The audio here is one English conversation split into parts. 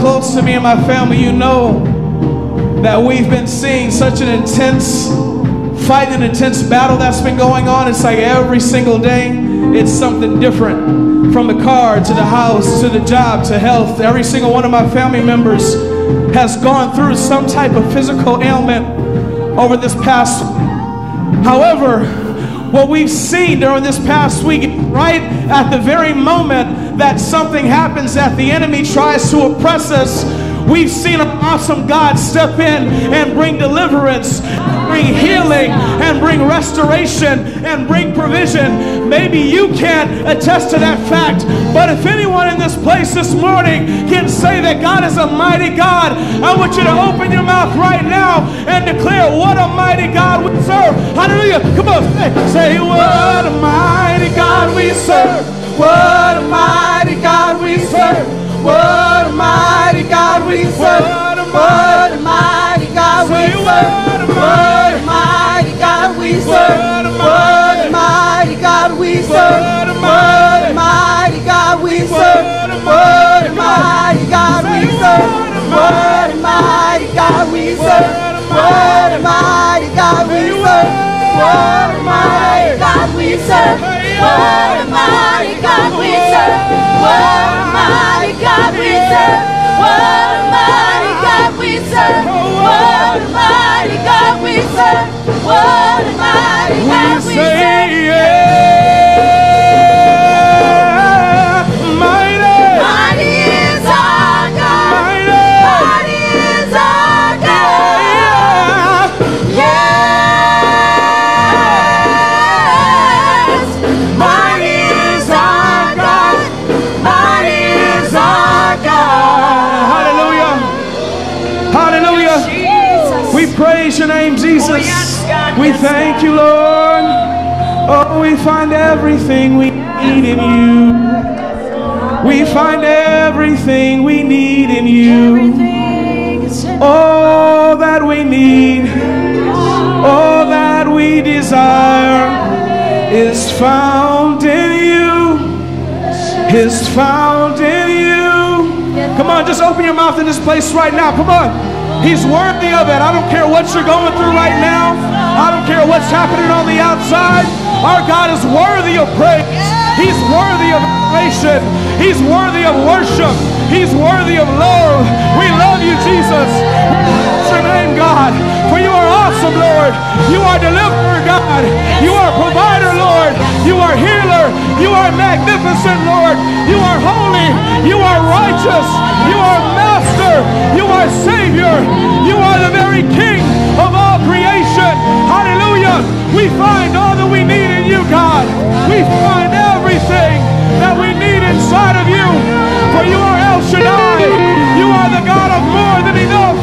close to me and my family, you know that we've been seeing such an intense fight, an intense battle that's been going on. It's like every single day, it's something different. From the car to the house to the job to health, every single one of my family members has gone through some type of physical ailment over this past. However, what we've seen during this past week, right at the very moment that something happens that the enemy tries to oppress us, we've seen an awesome God step in and bring deliverance, bring healing, and bring restoration and bring provision. Maybe you can't attest to that fact, but if anyone in this place this morning can say that God is a mighty God, I want you to open your mouth right now and declare what a mighty God we serve. Hallelujah. Come on, say, say what a mighty God we serve. What a mighty God we serve. What a mighty God we serve. What a mighty God we serve. What a mighty God we serve. What a mighty God we serve. What a mighty God we serve. What a mighty God we serve. What a mighty God we serve. What a mighty God we serve. What a mighty God we serve. What a mighty God we serve. What a mighty God we serve. What a mighty God we serve. What a mighty God we serve. What a mighty God we serve. yeah, praise your name, Jesus. Oh, we thank you, Lord. Oh, we find everything we need in you. We find everything we need in you. Everything is in All that we need, all that we desire is found in you. Is found in you. Come on, just open your mouth in this place right now. Come on. He's worthy of it. I don't care what you're going through right now. I don't care what's happening on the outside. Our God is worthy of praise. He's worthy of adoration. He's worthy of worship. He's worthy of love. We love you, Jesus. What's your name, God? For you are awesome, Lord. You are deliverer, God. You are provider, Lord. You are healer. You are magnificent, Lord. You are holy. You are righteous. You are master. You are savior. You are the very king of all creation. Hallelujah. We find all that we need in you, God. We find everything that we need inside of you. For you are El Shaddai. You are the God of more than enough.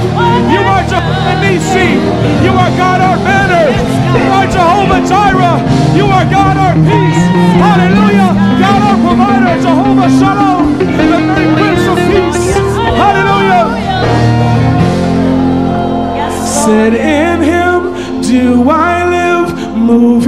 You are Jehovah Nisi. You are God our banner. You are Jehovah Jireh. You are God our peace. Hallelujah. God our provider. Jehovah Shalom. Said in him? Do I live, move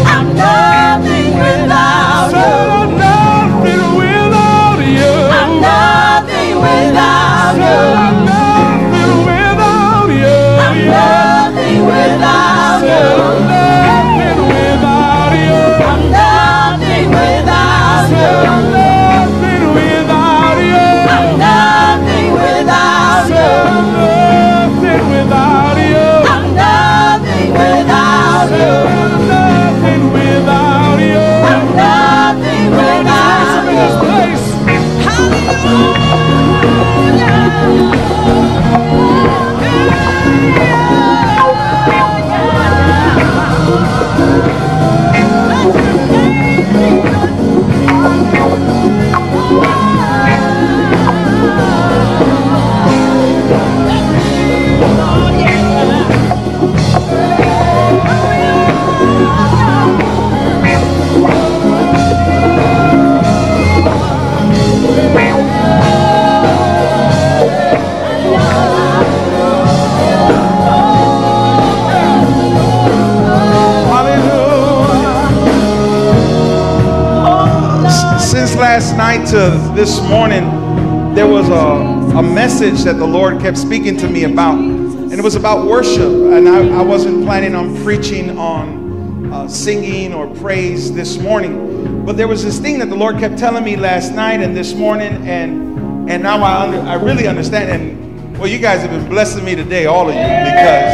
message that the Lord kept speaking to me about, and it was about worship. And I, I wasn't planning on preaching on uh, singing or praise this morning, but there was this thing that the Lord kept telling me last night and this morning, and and now I under, I really understand. And well, you guys have been blessing me today, all of you, because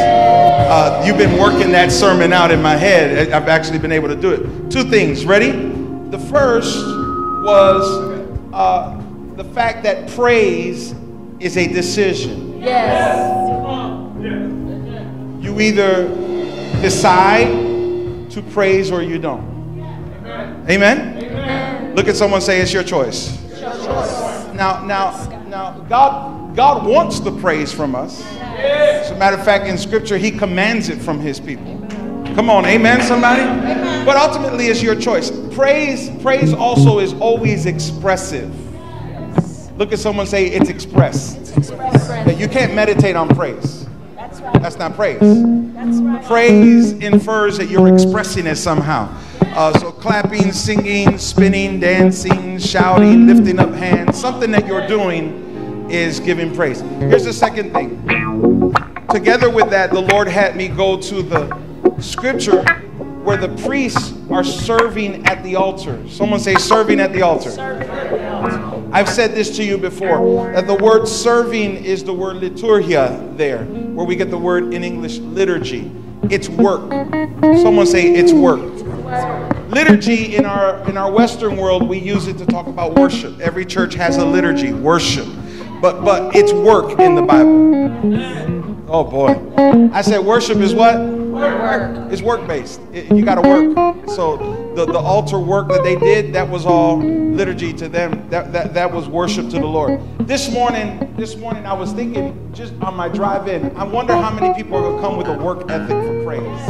uh, you've been working that sermon out in my head. I've actually been able to do it. Two things. Ready? The first was uh, the fact that praise is a decision. Yes. You either decide to praise or you don't. Amen? Look at someone say it's your choice. Choice. Now, now, now, God, God wants the praise from us. As a matter of fact, in Scripture, He commands it from His people. Come on, amen, somebody. But ultimately, it's your choice. Praise, praise also is always expressive. Look at someone say it's expressed. That you can't meditate on praise. That's right. That's not praise. That's right. Praise infers that you're expressing it somehow. Uh, so clapping, singing, spinning, dancing, shouting, lifting up hands, something that you're doing is giving praise. Here's the second thing. Together with that, the Lord had me go to the scripture where the priests are serving at the altar. Someone say serving at the altar. I've said this to you before that the word serving is the word liturgia there, where we get the word in English liturgy. It's work. Someone say it's work. Liturgy in our in our Western world, we use it to talk about worship. Every church has a liturgy, worship. But but it's work in the Bible. Oh boy. I said worship is what? Work. It's work based. You got to work. So the, the altar work that they did, that was all liturgy to them. That, that, that was worship to the Lord. This morning, this morning I was thinking just on my drive in, I wonder how many people are going to come with a work ethic for praise.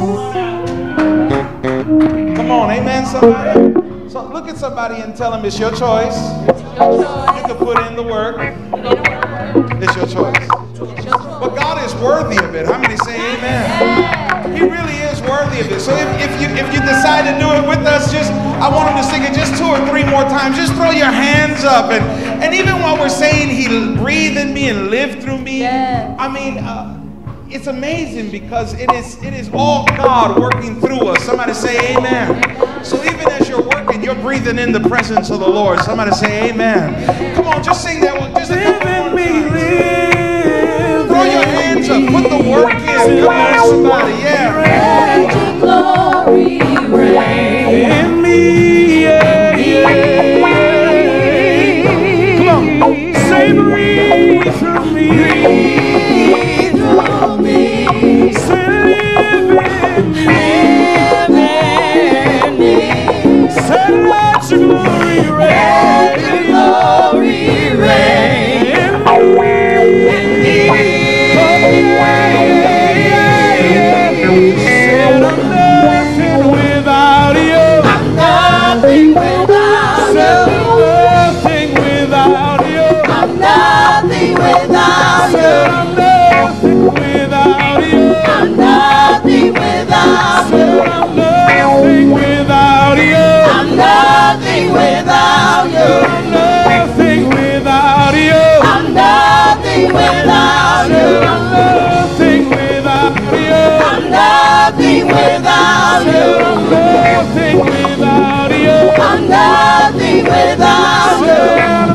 Come on, amen, somebody? So look at somebody and tell them it's your choice. You can put in the work. It's your choice. But God is worthy of it. How many say amen? He really is worthy of it. So if, if you if you decide to do it with us, just I want him to sing it just two or three more times. Just throw your hands up and and even while we're saying he breathed in me and lived through me, Yes. I mean uh, it's amazing because it is it is all God working through us. Somebody say amen. So even as you're working, you're breathing in the presence of the Lord. Somebody say amen. Come on, just sing that one. Just a couple more times. Throw your hands up. Put the work in. Come on, somebody. Yeah. Your glory without you. Nothing without you. I'm nothing without you.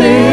me.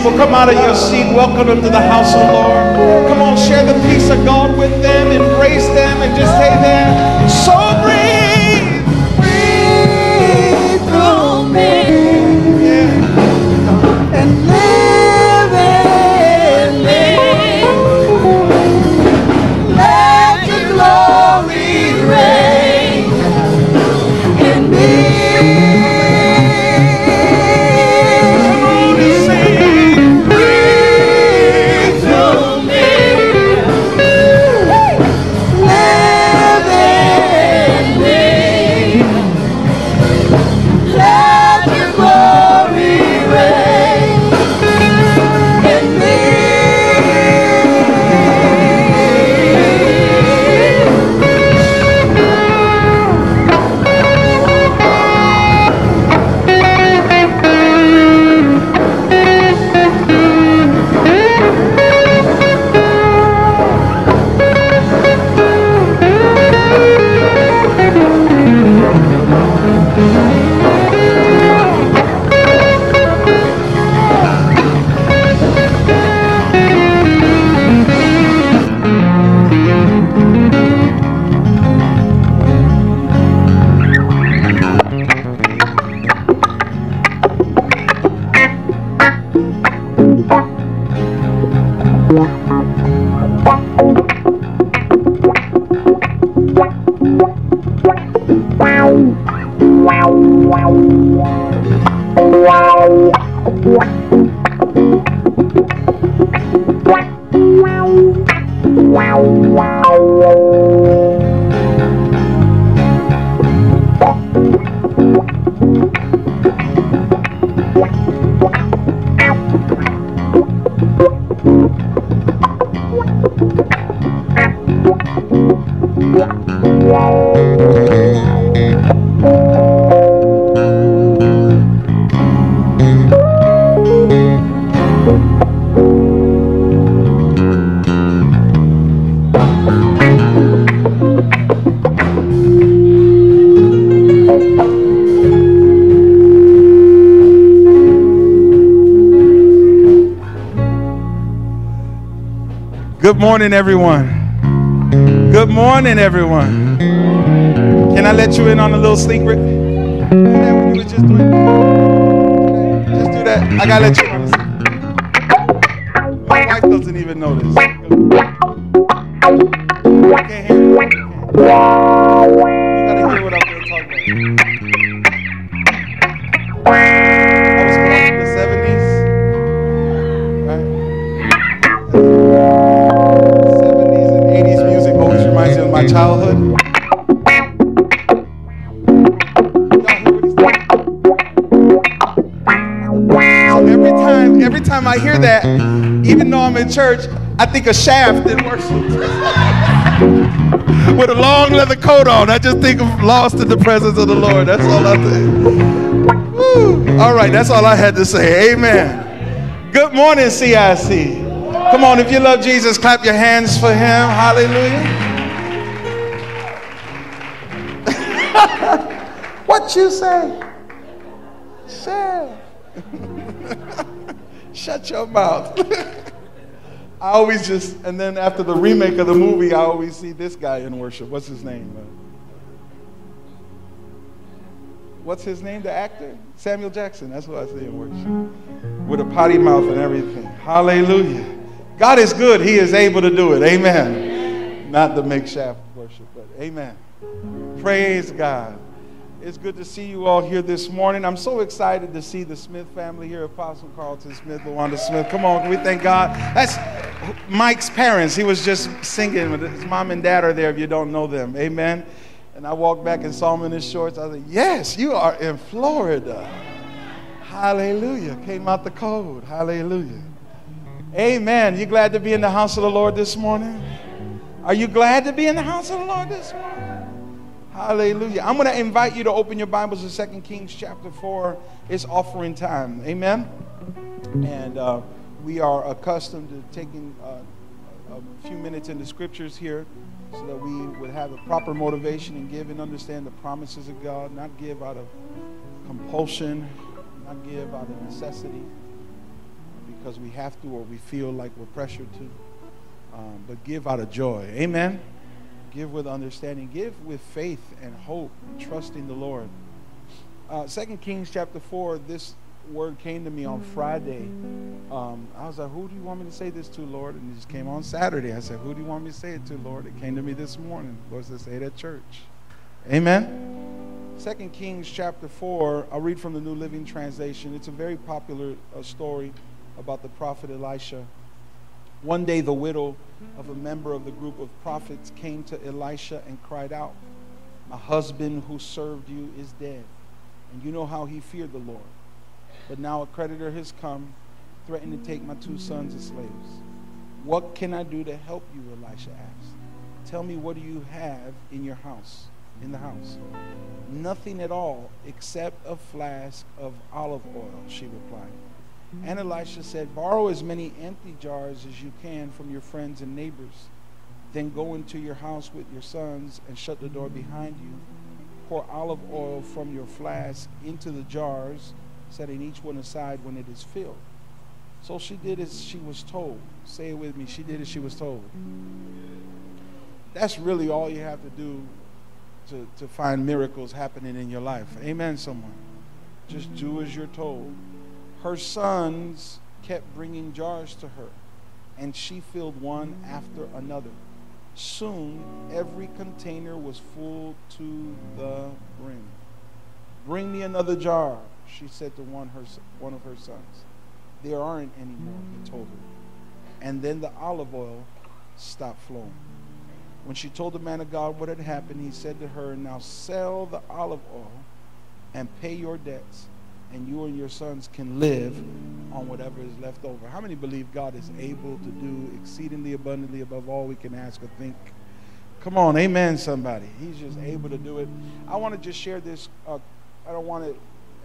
people, come out of your seat. Welcome them to the house of the Lord. Come on, share the peace of God with them. Morning, everyone. Good morning, everyone. Can I let you in on a little secret? Just do that. I gotta let you every time, I hear that, even though I'm in church, I think of Shaft in worship. With a long leather coat on, I just think of lost in the presence of the Lord. That's all I think. Woo. All right, that's all I had to say. Amen. Good morning, CIC. Come on, if you love Jesus, clap your hands for him. Hallelujah. what you? Say. Shut your mouth. I always just, and then after the remake of the movie, I always see this guy in worship. What's his name? What's his name? The actor? Samuel Jackson. That's what I see in worship. With a potty mouth and everything. Hallelujah. God is good. He is able to do it. Amen. Not the make shaft worship, but amen. Praise God. It's good to see you all here this morning. I'm so excited to see the Smith family here, Apostle Carlton Smith, Lawanda Smith. Come on, can we thank God? That's Mike's parents. He was just singing. His mom and dad are there if you don't know them. Amen. And I walked back and saw him in his shorts. I like, yes, you are in Florida. Hallelujah. Came out the cold. Hallelujah. Amen. You glad to be in the house of the Lord this morning? Are you glad to be in the house of the Lord this morning? Hallelujah. I'm going to invite you to open your Bibles to 2 Kings chapter 4. It's offering time. Amen. And uh, we are accustomed to taking uh, a few minutes in the scriptures here so that we would have a proper motivation and give and understand the promises of God, not give out of compulsion, not give out of necessity because we have to or we feel like we're pressured to, um, but give out of joy. Amen. Give with understanding. Give with faith and hope, trusting the Lord. Uh, 2 Kings chapter 4, this word came to me on Friday. Um, I was like, who do you want me to say this to, Lord? And it just came on Saturday. I said, who do you want me to say it to, Lord? It came to me this morning. Lord said, say it at church. Amen. 2 Kings chapter 4, I'll read from the New Living Translation. It's a very popular uh, story about the prophet Elisha. One day, the widow of a member of the group of prophets came to Elisha and cried out, My husband who served you is dead. And you know how he feared the Lord. But now a creditor has come, threatened to take my two sons as slaves. What can I do to help you? Elisha asked. Tell me what do you have in your house, in the house? Nothing at all except a flask of olive oil, she replied. And Elisha said, Borrow as many empty jars as you can from your friends and neighbors. Then go into your house with your sons and shut the door behind you. Pour olive oil from your flask into the jars, setting each one aside when it is filled. So she did as she was told. Say it with me. She did as she was told. That's really all you have to do to, to find miracles happening in your life. Amen, someone. Just do as you're told. Her sons kept bringing jars to her, and she filled one after another. Soon, every container was full to the brim. Bring me another jar, she said to one, her, one of her sons. There aren't any more, he told her. And then the olive oil stopped flowing. When she told the man of God what had happened, he said to her, Now sell the olive oil and pay your debts, and you and your sons can live on whatever is left over. How many believe God is able to do exceedingly abundantly above all we can ask or think? Come on, amen, somebody. He's just able to do it. I want to just share this. Uh, I don't want to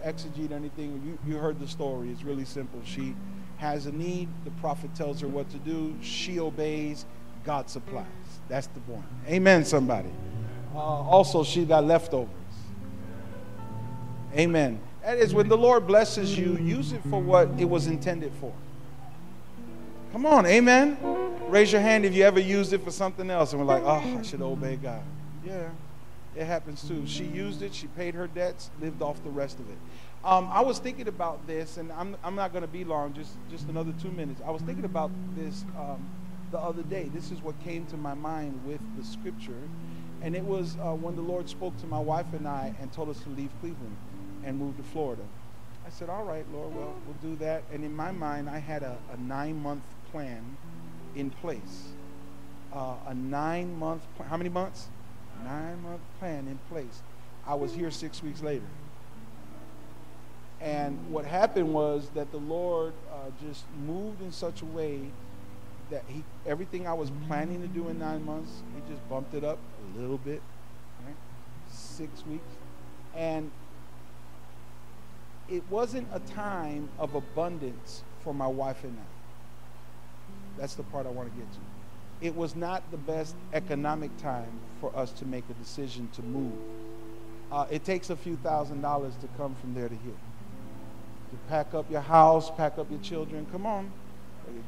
exegete anything. You, you heard the story. It's really simple. She has a need. The prophet tells her what to do. She obeys. God supplies. That's the point. Amen, somebody. Uh, also, she got leftovers. Amen. That is when the Lord blesses you, use it for what it was intended for. Come on, amen. Raise your hand if you ever used it for something else and we're like, oh, I should obey God. Yeah, it happens too. She used it, she paid her debts, lived off the rest of it. Um, I was thinking about this, and I'm, I'm not going to be long, just, just another two minutes. I was thinking about this um, the other day. This is what came to my mind with the scripture. And it was uh, when the Lord spoke to my wife and I and told us to leave Cleveland and move to Florida. I said, All right, Lord, well, we'll do that. And in my mind, I had a, a nine month plan in place. Uh, a nine month plan. How many months? Nine month plan in place. I was here six weeks later. And what happened was that the Lord uh, just moved in such a way that he everything I was planning to do in nine months, he just bumped it up a little bit, right? Six weeks, and it wasn't a time of abundance for my wife and I. That's the part I want to get to. It was not the best economic time for us to make a decision to move. Uh, it takes a few thousand dollars to come from there to here. To pack up your house, pack up your children. Come on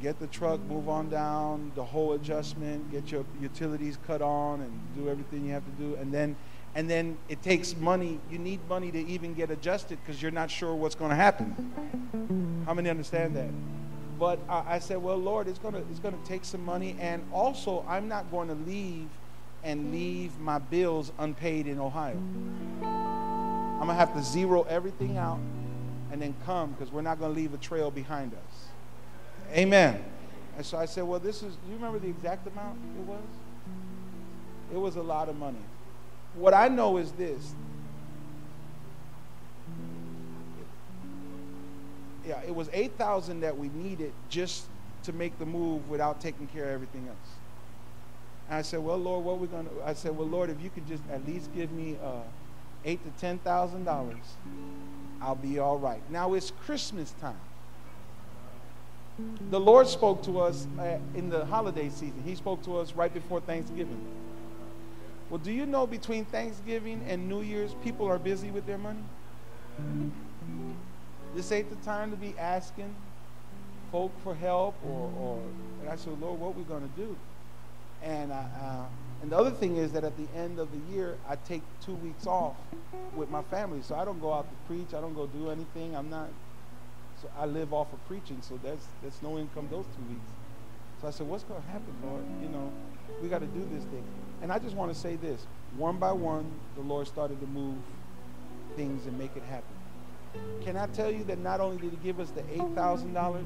get the truck, move on down, the whole adjustment, get your utilities cut on, and do everything you have to do, and then and then it takes money. You need money to even get adjusted because you're not sure what's going to happen. How many understand that? But I, I said, well, Lord, it's gonna it's gonna take some money, and also I'm not going to leave and leave my bills unpaid in Ohio. I'm gonna have to zero everything out and then come because we're not gonna leave a trail behind us. Amen. And so I said, well, this is, do you remember the exact amount it was? It was a lot of money. What I know is this. Yeah, it was 8,000 that we needed just to make the move without taking care of everything else. And I said, well, Lord, what are we going to, I said, well, Lord, if you could just at least give me uh, eight to $10,000, I'll be all right. Now it's Christmas time. The Lord spoke to us uh, in the holiday season. He spoke to us right before Thanksgiving. Well, do you know between Thanksgiving and New Year's, people are busy with their money? This ain't the time to be asking folk for help or, or and I said, Lord, what are we going to do? And, I, uh, and the other thing is that at the end of the year, I take two weeks off with my family. So I don't go out to preach. I don't go do anything. I'm not so I live off of preaching, so there's, there's no income those two weeks. So I said, what's going to happen, Lord? You know, we got to do this thing. And I just want to say this. One by one, the Lord started to move things and make it happen. Can I tell you that not only did he give us the $8,000,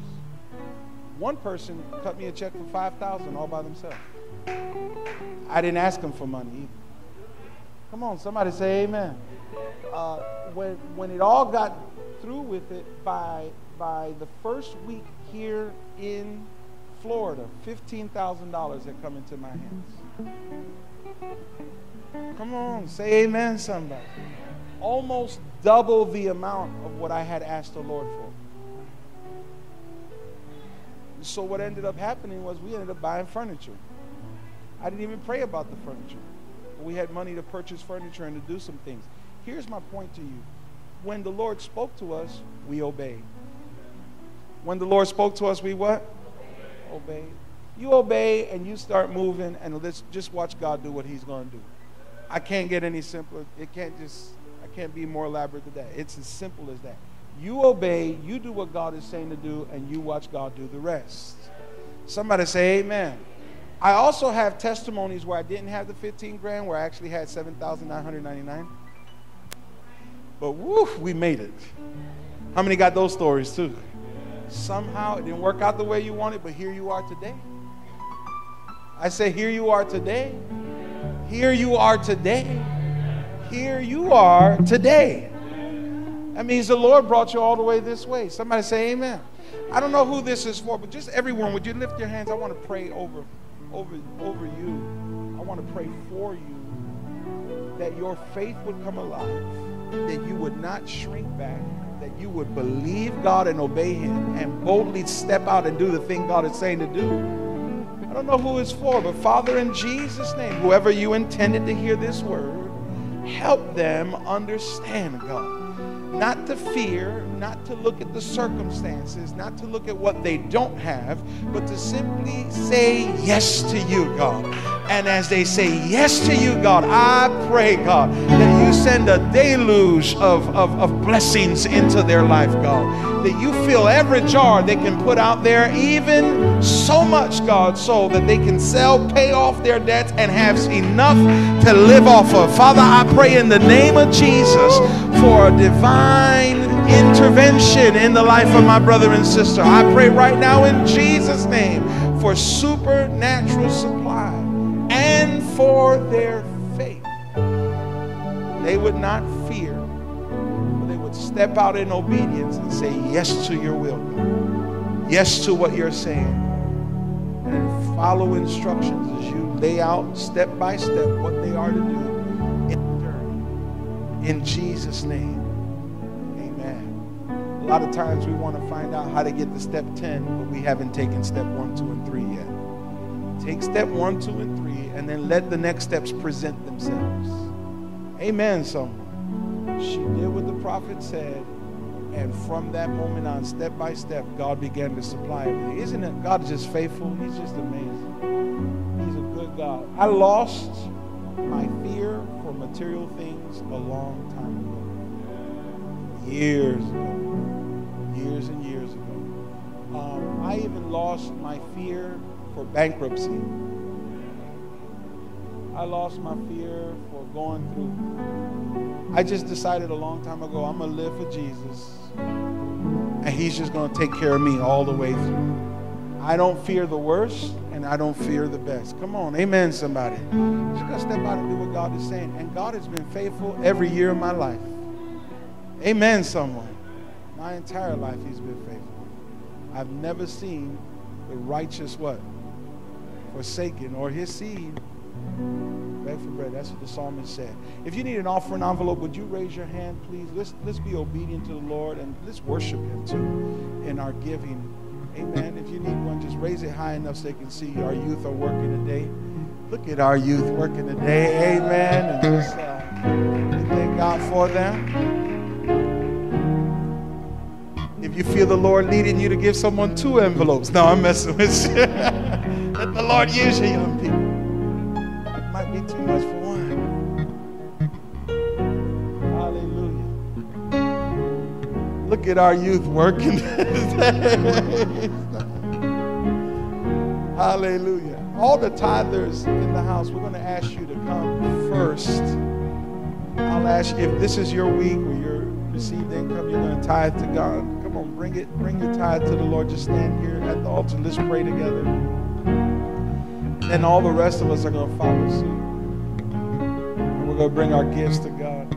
one person cut me a check for 5000 all by themselves. I didn't ask him for money either. Come on, somebody say amen. Uh, when, when it all got through with it by by the first week here in Florida, $15,000 had come into my hands. Come on, say amen, somebody. Almost double the amount of what I had asked the Lord for. So, what ended up happening was we ended up buying furniture. I didn't even pray about the furniture. We had money to purchase furniture and to do some things. Here's my point to you when the Lord spoke to us, we obeyed. When the Lord spoke to us, we what? Obeyed. You obey and you start moving, and let's just watch God do what He's going to do. I can't get any simpler. It can't just, I can't be more elaborate than that. It's as simple as that. You obey, you do what God is saying to do, and you watch God do the rest. Somebody say amen. I also have testimonies where I didn't have the 15 grand, where I actually had 7,999. But woo, we made it. How many got those stories too? Somehow it didn't work out the way you wanted, but here you are today. I say, here you are today. Here you are today. Here you are today. That means the Lord brought you all the way this way. Somebody say amen. I don't know who this is for, but just everyone, would you lift your hands? I want to pray over, over, over you. I want to pray for you that your faith would come alive, that you would not shrink back, that you would believe God and obey Him and boldly step out and do the thing God is saying to do. I don't know who it's for, but Father, in Jesus' name, whoever you intended to hear this word, help them understand, God not to fear, not to look at the circumstances, not to look at what they don't have, but to simply say yes to you, God. And as they say yes to you, God, I pray, God, that you send a deluge of, of, of blessings into their life, God. That you fill every jar they can put out there, even so much, God, so that they can sell, pay off their debts, and have enough to live off of. Father, I pray in the name of Jesus for a divine intervention in the life of my brother and sister. I pray right now in Jesus' name for supernatural supply and for their faith. They would not fear, but they would step out in obedience say yes to your will, yes to what you're saying, and follow instructions as you lay out step by step what they are to do in Jesus' name, amen. A lot of times we want to find out how to get to step 10, but we haven't taken step 1, 2, and 3 yet. Take step 1, 2, and 3, and then let the next steps present themselves. Amen, someone. She did what the prophet said, and from that moment on, step by step, God began to supply everything. Isn't it? God is just faithful. He's just amazing. He's a good God. I lost my fear for material things a long time ago. Years ago. Years and years ago. Um, I even lost my fear for bankruptcy. I lost my fear for going through. I just decided a long time ago I'm going to live for Jesus. And He's just going to take care of me all the way through. I don't fear the worst and I don't fear the best. Come on, amen, somebody. Just gonna step out and do what God is saying. And God has been faithful every year of my life. Amen, someone. My entire life, He's been faithful. I've never seen the righteous what? Forsaken or his seed beg for bread. That's what the psalmist said. If you need an offering envelope, would you raise your hand, please? Let's let's be obedient to the Lord and let's worship Him too in our giving. Amen. If you need one, just raise it high enough so they can see our youth are working today. Look at our youth working today. Amen. And just uh, thank God for them. If you feel the Lord leading you to give someone two envelopes, no, I'm messing with you. Let the Lord use you, young people. Too much for wine. Hallelujah. Look at our youth working. Hallelujah. All the tithers in the house, we're going to ask you to come first. I'll ask you if this is your week or your received income, you're going to tithe to God. Come on, bring it, bring your tithe to the Lord. Just stand here at the altar. Let's pray together. And all the rest of us are going to follow suit. We're going to bring our gifts to God.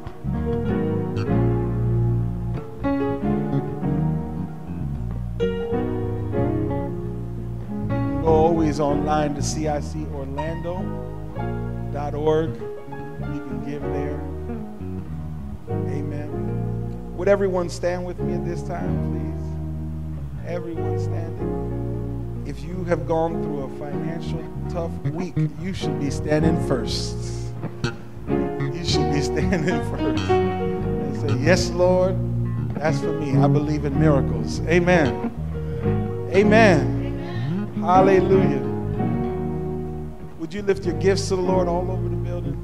Go always online to CICOrlando.org. You can give there. Amen. Would everyone stand with me at this time, please? Everyone standing. If you have gone through a financial tough week, you should be standing first. You in first and say, Yes, Lord, that's for me. I believe in miracles. Amen. Amen. Hallelujah. Would you lift your gifts to the Lord all over the building?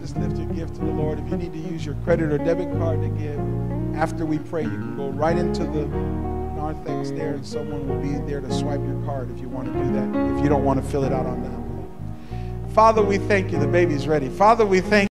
Just lift your gift to the Lord. If you need to use your credit or debit card to give, after we pray, you can go right into the narthex there, and someone will be there to swipe your card if you want to do that. If you don't want to fill it out on the envelope. Father, we thank you. The baby's ready. Father, we thank